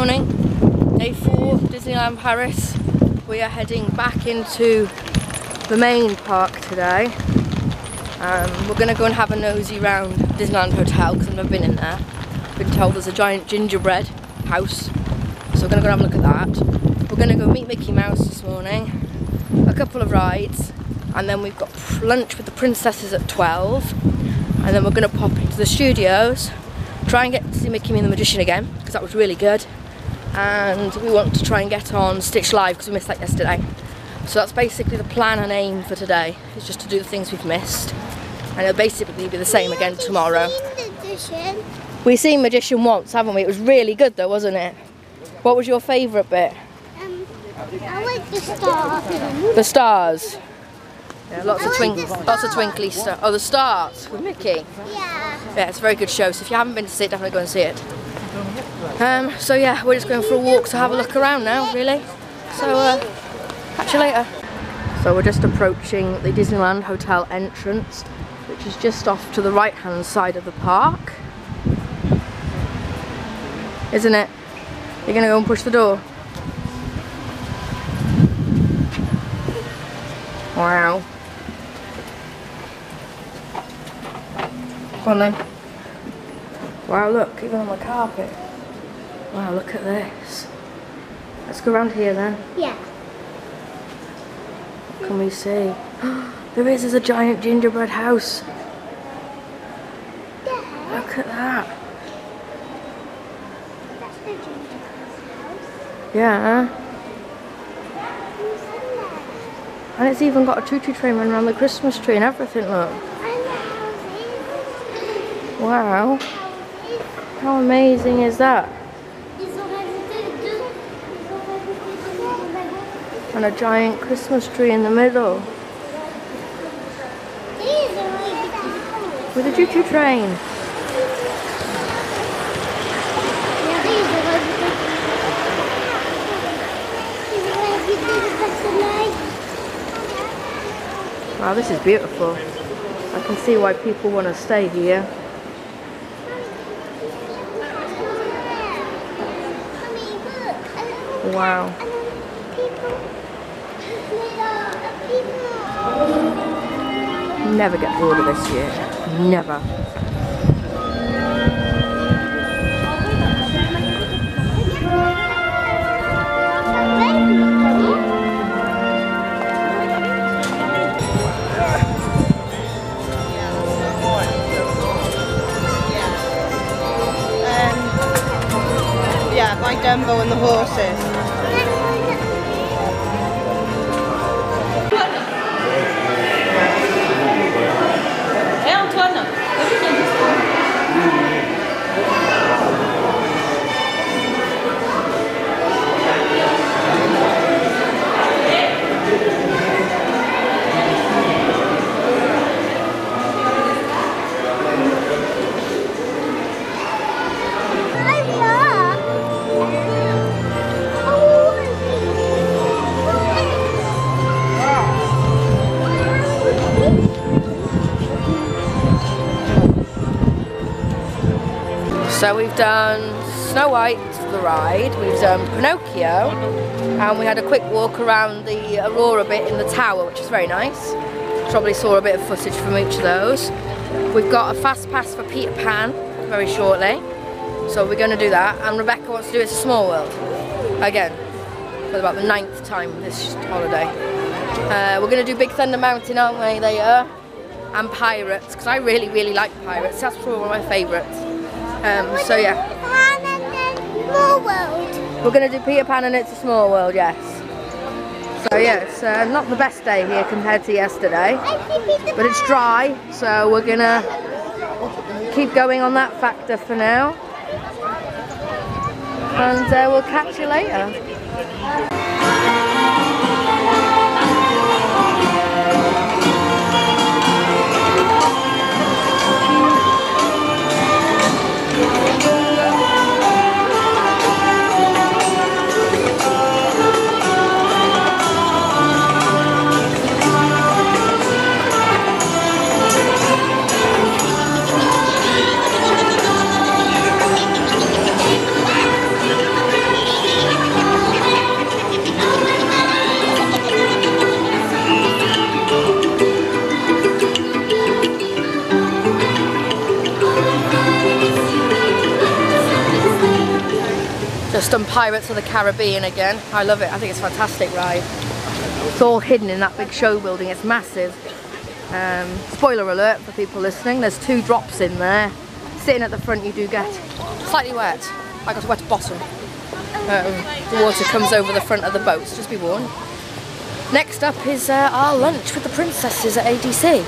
morning. Day four, Disneyland Paris. We are heading back into the main park today. Um, we're going to go and have a nosy round Disneyland Hotel because I've never been in there. Been told there's a giant gingerbread house. So we're going to go and have a look at that. We're going to go meet Mickey Mouse this morning. A couple of rides. And then we've got lunch with the princesses at 12. And then we're going to pop into the studios. Try and get to see Mickey and the Magician again because that was really good and we want to try and get on Stitch Live because we missed that yesterday. So that's basically the plan and aim for today, is just to do the things we've missed. And it'll basically be the same again tomorrow. We've seen Magician once, haven't we? It was really good though, wasn't it? What was your favourite bit? Um, I like the stars. The stars? Yeah, lots I of like twink, the lots of twinkly stars. Oh, the stars with Mickey. Yeah. Yeah, it's a very good show. So if you haven't been to see it, definitely go and see it. Um, so yeah, we're just going for a walk to have a look around now, really. So uh, catch you later. So we're just approaching the Disneyland Hotel entrance, which is just off to the right-hand side of the park. Isn't it? You're gonna go and push the door. Wow. Go on then. Wow, look, even on the carpet. Wow, look at this. Let's go around here then. Yeah. What can we see? there is, there's a giant gingerbread house. Yeah. Look at that. That's the gingerbread house. Yeah. Who's in there? And it's even got a tutu train running around the Christmas tree and everything, look. And the houses. Wow. How amazing is that? Is already good. Is already good. And a giant Christmas tree in the middle. With a choo-choo train. Wow, this is beautiful. I can see why people want to stay here. Wow. I'll never get bored of this year. Never. So we've done Snow White, the ride, we've done Pinocchio, and we had a quick walk around the Aurora bit in the tower, which is very nice. Probably saw a bit of footage from each of those. We've got a fast pass for Peter Pan very shortly, so we're going to do that. And Rebecca wants to do It's a Small World again for about the ninth time this holiday. Uh, we're going to do Big Thunder Mountain, aren't we, later? And Pirates, because I really, really like Pirates. That's probably one of my favourites. Um, so yeah, we're going to do Peter Pan and It's a Small World, yes. So yeah, it's uh, not the best day here compared to yesterday, but it's dry, so we're going to keep going on that factor for now. And uh, we'll catch you later. Pirates of the Caribbean again. I love it. I think it's a fantastic ride. It's all hidden in that big show building. It's massive. Um, spoiler alert for people listening. There's two drops in there. Sitting at the front, you do get slightly wet. I got a wet bottom. Um, the water comes over the front of the boats, just be warned. Next up is uh, our lunch with the princesses at ADC.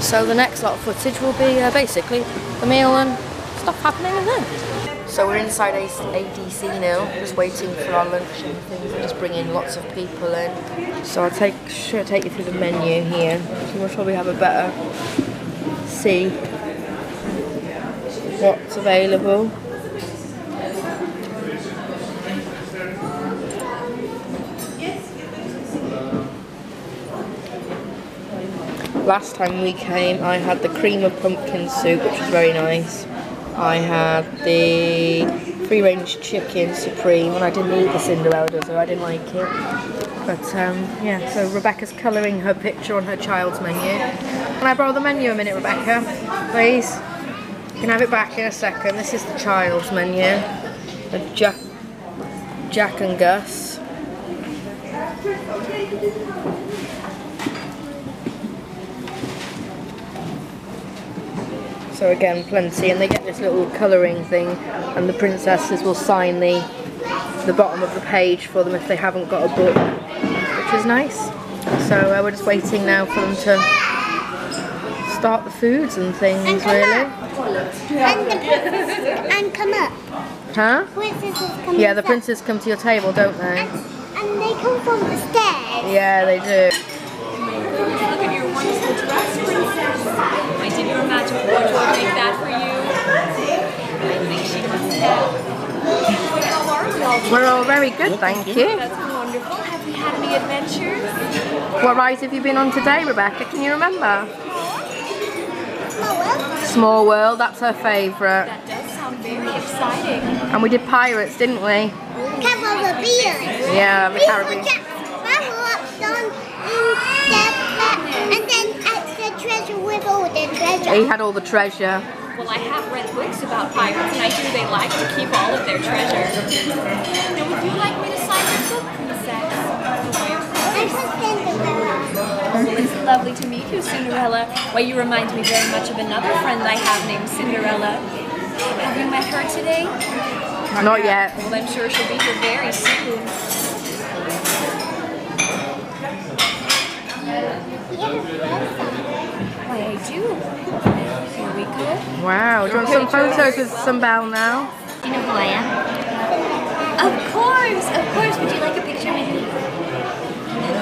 So the next lot of footage will be uh, basically the meal and stuff happening in there. So we're inside ADC now, just waiting for our lunch and things. We're just bringing lots of people in. So I'll take, sure take you through the menu here. So we'll probably have a better see what's available. Last time we came, I had the cream of pumpkin soup, which was very nice. I had the free range chicken supreme, and I didn't eat the Cinderella, so I didn't like it. But um, yeah, so Rebecca's colouring her picture on her child's menu. Can I borrow the menu a minute, Rebecca? Please? You can have it back in a second. This is the child's menu. The Jaq, Jaq and Gus. So again, plenty, and they get this little colouring thing, and the princesses will sign the the bottom of the page for them if they haven't got a book, which is nice. So uh, we're just waiting now for them to start the foods and things, And really. And the princesses and come up. Huh? Princesses come Yeah, the up. princes come to your table, don't they? And, and they come from the stairs. Yeah, they do. Look at your wonderful dress, princess. I did your make that for you. I think she must have. We all? We're all very good, thank you. That's wonderful. Have we had any adventures? What rides have you been on today, Rebecca? Can you remember? Oh, well. Small World, that's her favourite. That does sound very exciting. And we did Pirates, didn't we? Caribbean. Yeah, the We Caribbean. Treasure. He had all the treasure. Well, I have read books about pirates, and I hear they like to keep all of their treasure. Now, would you like me to sign your book, princess? I'm from Cinderella. Oh, it's lovely to meet you, Cinderella. Why, you remind me very much of another friend I have named Cinderella. Have you met her today? Not yet. Well, I'm sure she'll be here very soon. Why, I do. Here we go. Wow, do you want some photos with some Belle now? Do you know who I am? Of course, of course. Would you like a picture with me?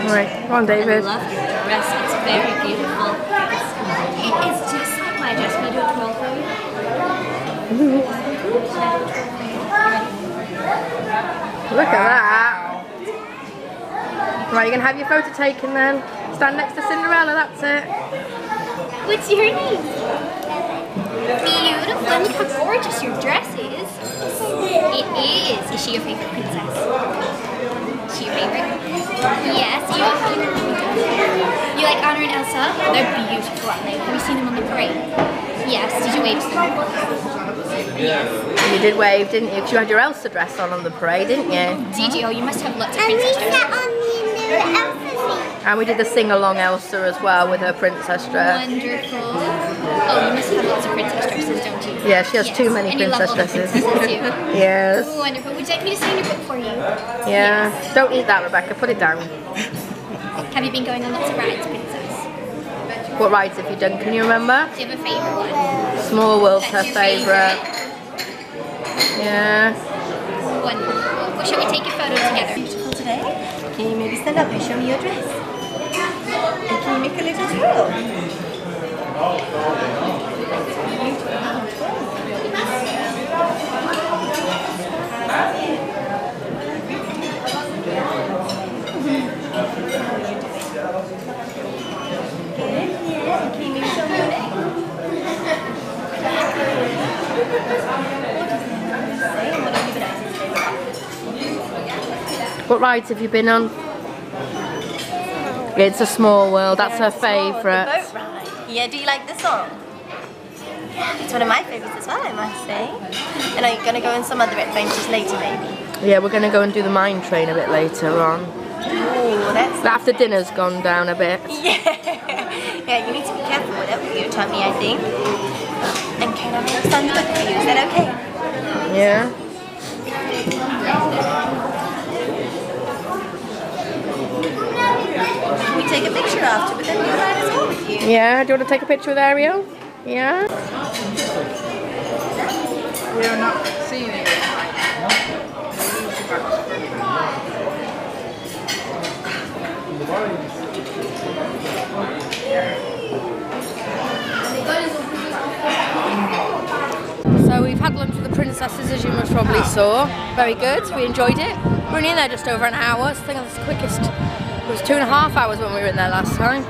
Right, come on, I David. love your dress. It's very beautiful. It is just like my dress. Can you do a twirl for me? Look at that. Right, you're going to have your photo taken then. Stand next to Cinderella, that's it. What's your name? Beautiful. Look how gorgeous your dress is. It is. Is she your favorite princess? Is she your favorite? Yes. You, you like Anna and Elsa? They're beautiful, aren't they? Have you seen them on the parade? Yes. Did you wave to them? Yes. You did wave, didn't you? 'Cause you had your Elsa dress on on the parade, didn't you? Did you? Oh, you must have lots of And princess sat dresses. And we did the sing-along Elsa as well with her princess dress. Wonderful. Oh, you must have lots of princess dresses, don't you? Yeah, she has Yes. too many and you love princess all the dresses. princesses too. Yes. Wonderful. Would you like me to sign your book for you? Yeah. Don't eat that, Rebecca. Put it down. Have you been going on lots of rides, princess? What rides have you done? Can you remember? Do you have a favourite one? Small World's her That's your favourite. Yeah. Wonderful. Well, shall we take a photo together? Beautiful today. Can you maybe stand up and show me your dress? And can you make a little twirl? Yeah, can you maybe What rides have you been on? It's a small world. That's her favourite. boat ride. Yeah, do you like the song? Yeah, It's one of my favourites as well, I must say. And are you going to go on some other adventures later, maybe? Yeah, we're gonna go and do the mine train a bit later on. Oh, that's After dinner's gone down a bit. yeah, yeah, you need to be careful with it with your tummy, I think. And can I make some good for you? Is that okay? Yeah. We take a picture after, but then we'll ride as well with you? Yeah, do you want to take a picture with Ariel? Yeah? We're not seeing it right So we've had lunch with the princesses as you most probably saw. Very good, we enjoyed it. We're only in there just over an hour, so I think that's the quickest. It was two and a half hours when we were in there last time.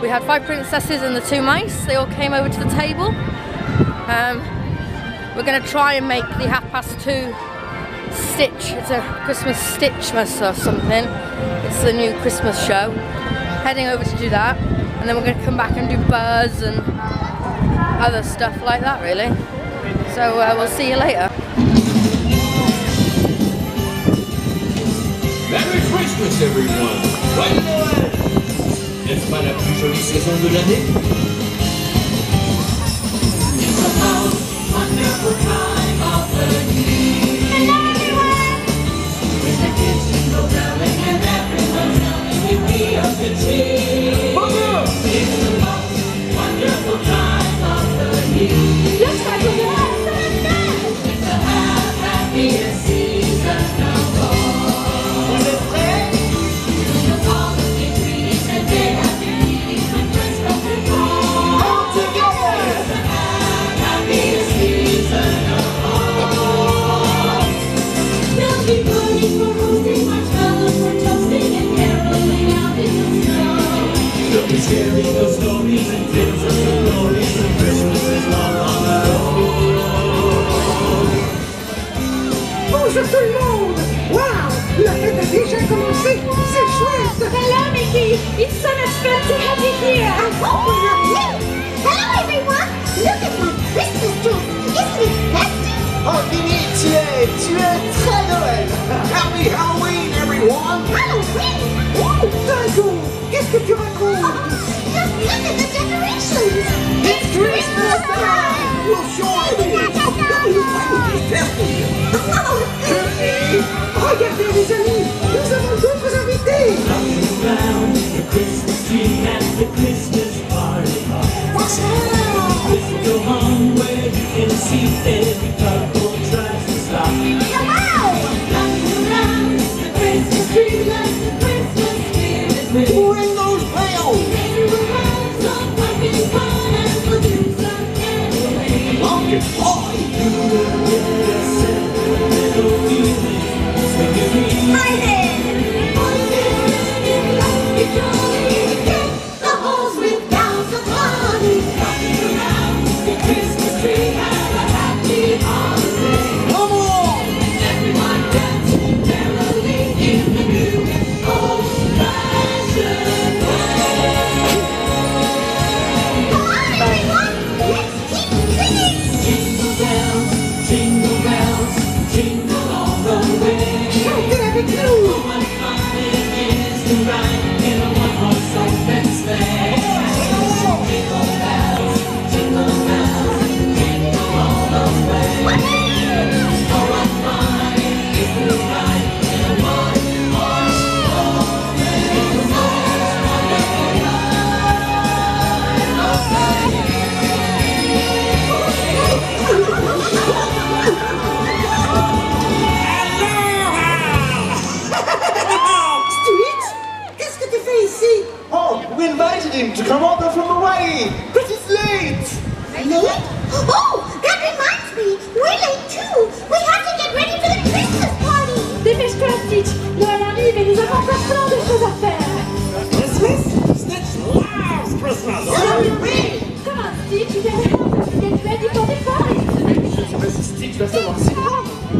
We had five princesses and the two mice. They all came over to the table. Um, we're going to try and make the half past two Stitch. It's a Christmas Stitchmas or something. It's the new Christmas show. Heading over to do that, and then we're going to come back and do Buzz and other stuff like that, really. So uh, we'll see you later. Merry Christmas, everyone! Joyeux Noël! N'est-ce pas la plus jolie saison de l'année? Ring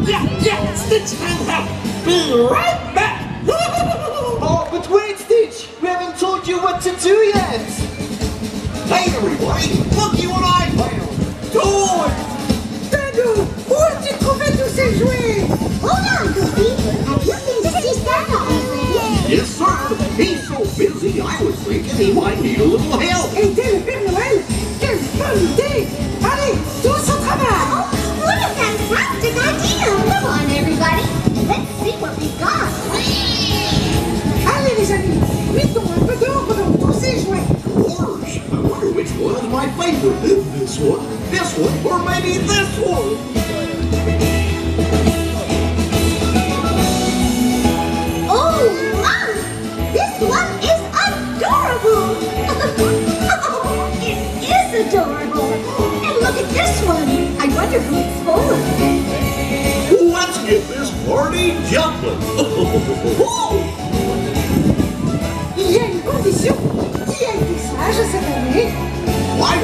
Yeah, yeah, Stitch Fanta. Be right back. oh, but wait, Stitch. We haven't told you what to do yet. Hey, everybody. Look, you and I found toys. Hold on, I'm looking. Yes, sir. He's so busy, I was thinking he might need a little help. Et dès le Noël, quelle bonne idée! Allez, tous au travail! Let's see what we got. Allez les amis, mettons un peu d'ordre dans tous ces jouets Gosh, I wonder which one is my favorite. This one, this one, or maybe this one. Oh, wow! This one is adorable! it is adorable! And look at this one! I wonder who it's for. Let's get this party jumping. Il y a une condition Qui a été sage cette année Why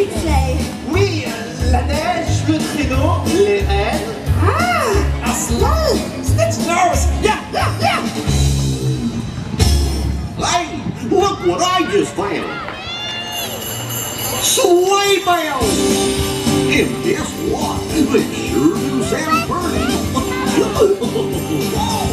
a sleigh. Oui, euh, la neige, le traîneau, les rennes. Ah, un sleigh Stitch knows Yeah, yeah, yeah Hey, look what I just found. Sleigh bells! And guess what? They sure do sound pretty. All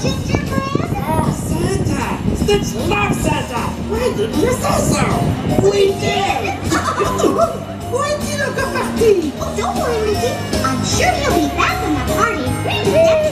Oh, Santa! That's Santa! Why did you say so? We did! Why did you go? Oh, don't worry, Mickey. I'm sure he'll be back when the party is ready.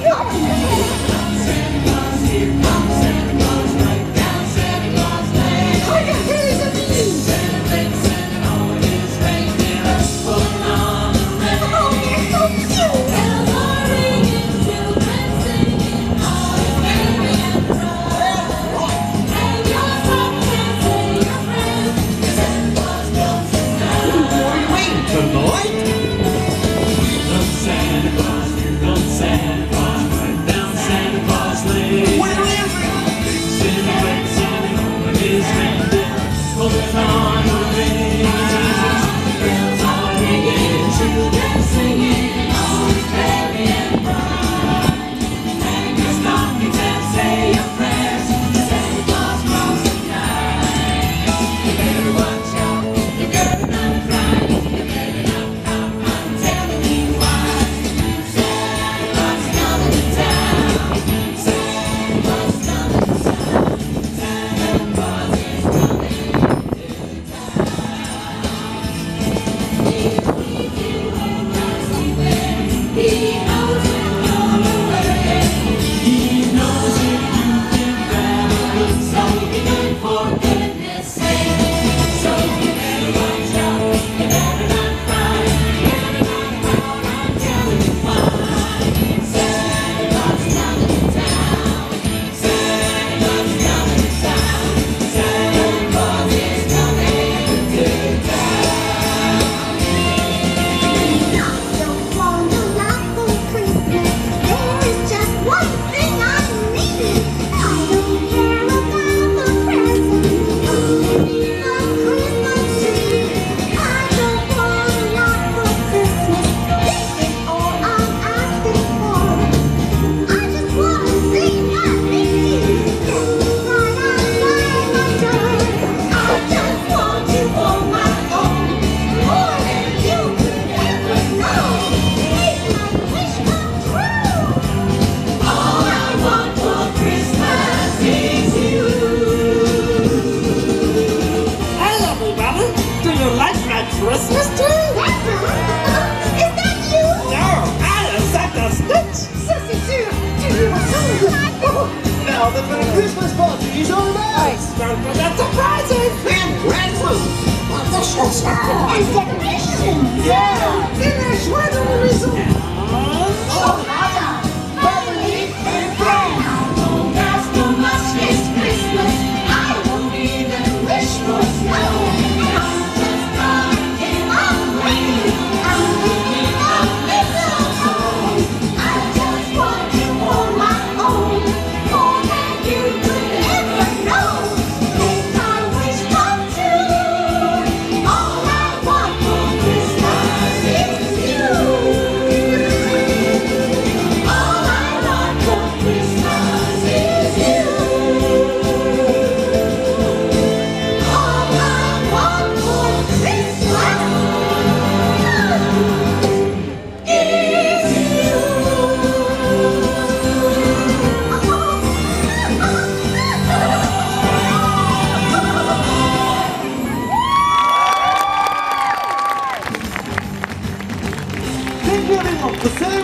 on ringing, bells are ringing, children singing. And decoration! Yeah! 100%.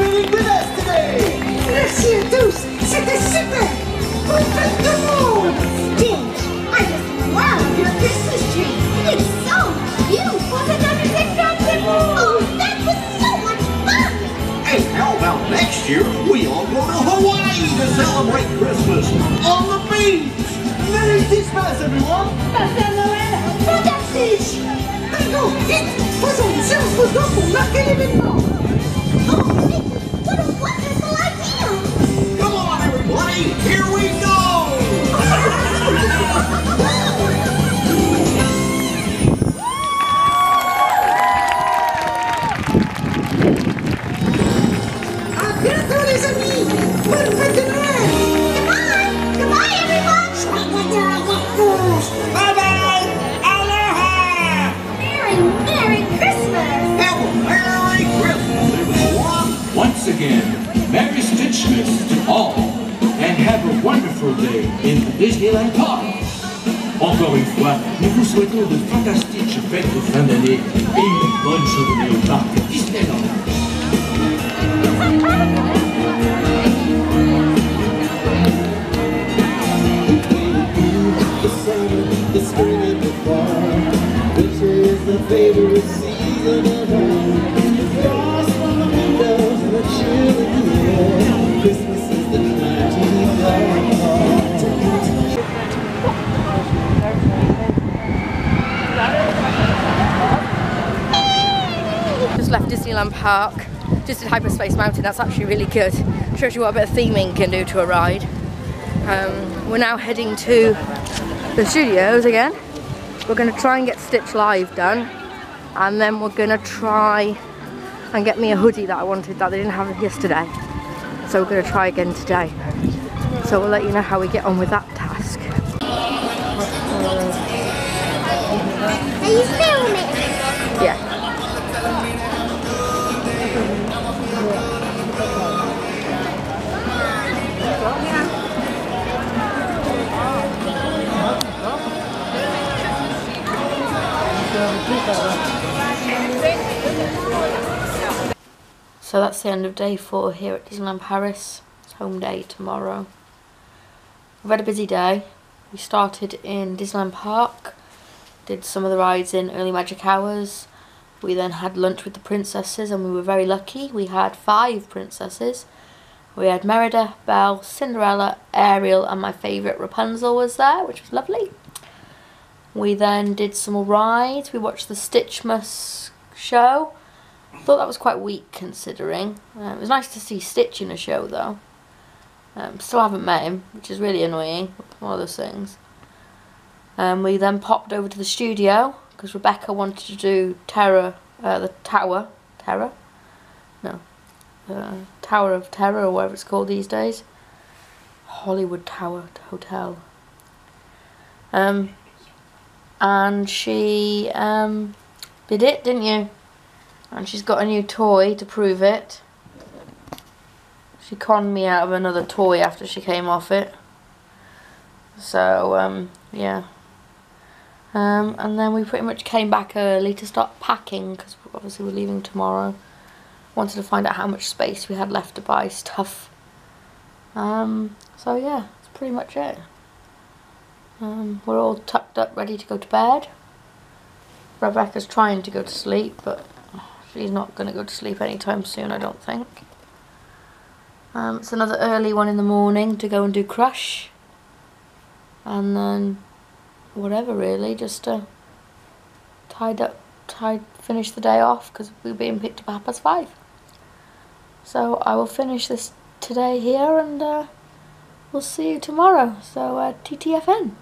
Again, Merry Stitchmas to all, and have a wonderful day in Disneyland Park. Encore une fois, nous vous souhaitons de fantastiques fêtes de fin d'année et une bonne journée au parc Disneyland. Favorite season of all. Just left Disneyland Park. Just did Hyperspace Mountain. That's actually really good. Shows you what a bit of theming can do to a ride. Um, we're now heading to the studios again. We're going to try and get Stitch Live done. And then we're going to try and get me a hoodie that I wanted that they didn't have yesterday. So we're going to try again today. So we'll let you know how we get on with that task. Are you filming? So that's the end of day four here at Disneyland Paris. It's home day tomorrow. We've had a busy day. We started in Disneyland Park, did some of the rides in early magic hours. We then had lunch with the princesses and we were very lucky. We had five princesses. We had Merida, Belle, Cinderella, Ariel and my favourite Rapunzel was there, which was lovely. We then did some rides. We watched the Stitchmas show. Thought that was quite weak considering. Um, it was nice to see Stitch in a show though. Um, still haven't met him, which is really annoying. One of those things. Um, we then popped over to the studio because Rebecca wanted to do Terror, uh, the Tower, Terror? No, uh, Tower of Terror or whatever it's called these days. Hollywood Tower Hotel. Um, and she um, did it, didn't you? And she's got a new toy to prove it. She conned me out of another toy after she came off it. So, um, yeah. Um, and then we pretty much came back early to start packing because obviously we're leaving tomorrow. Wanted to find out how much space we had left to buy stuff. Um, so yeah, that's pretty much it. Um, we're all tucked up, ready to go to bed. Rebecca's trying to go to sleep, but she's not going to go to sleep anytime soon, I don't think. Um, it's another early one in the morning to go and do Crush. And then whatever really, just to tied up, tied, finish the day off because we're being picked up at past five. So I will finish this today here and uh, we'll see you tomorrow. So uh, TTFN.